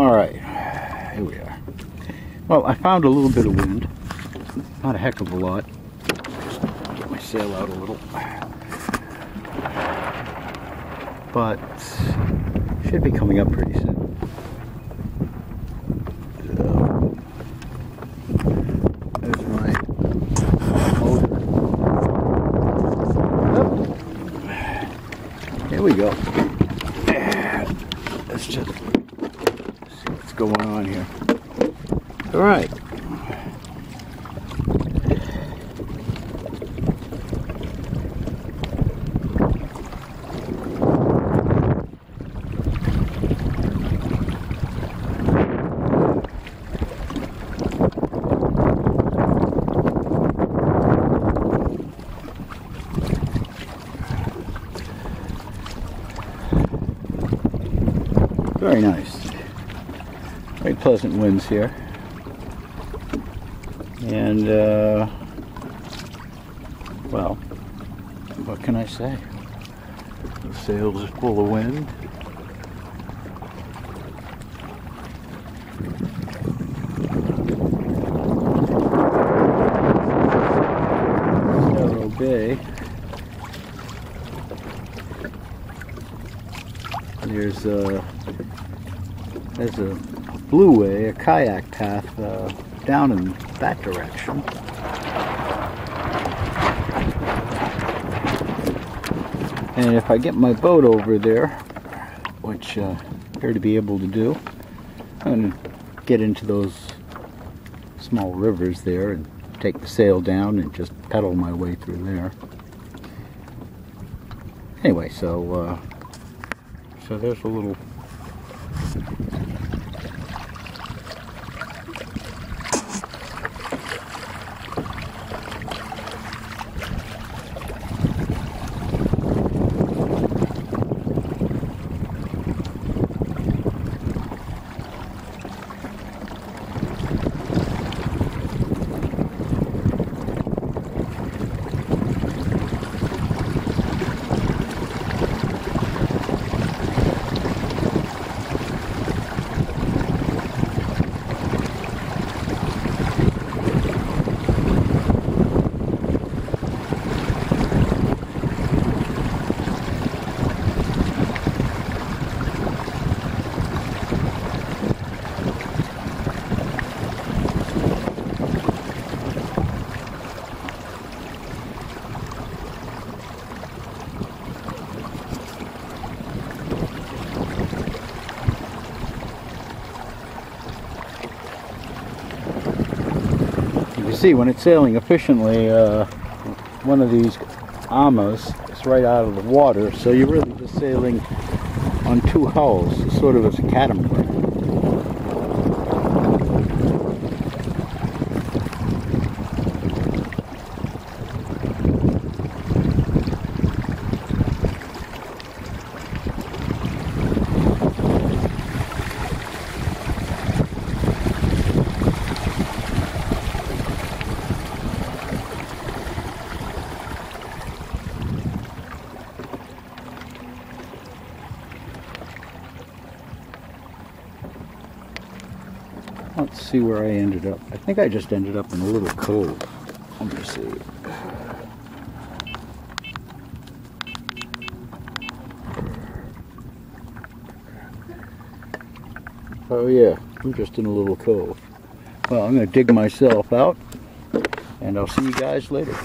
All right, here we are. Well, I found a little bit of wind. Not a heck of a lot. Just get my sail out a little. But should be coming up pretty soon. Here we go. Let's just see what's going on here. All right. Very nice. Very pleasant winds here. And, uh, well, what can I say? The sails are full of wind. Narrow Bay. There's a there's a blue way, a kayak path uh, down in that direction. And if I get my boat over there, which uh, appear to be able to do, I'm going to get into those small rivers there and take the sail down and just pedal my way through there. Anyway, so uh, so there's a little see when it's sailing efficiently, uh, one of these amas is right out of the water, so you're really just sailing on two hulls, sort of as a catamaran. Let's see where I ended up. I think I just ended up in a little cove. Let me see. Oh yeah, I'm just in a little cove. Well, I'm going to dig myself out, and I'll see you guys later.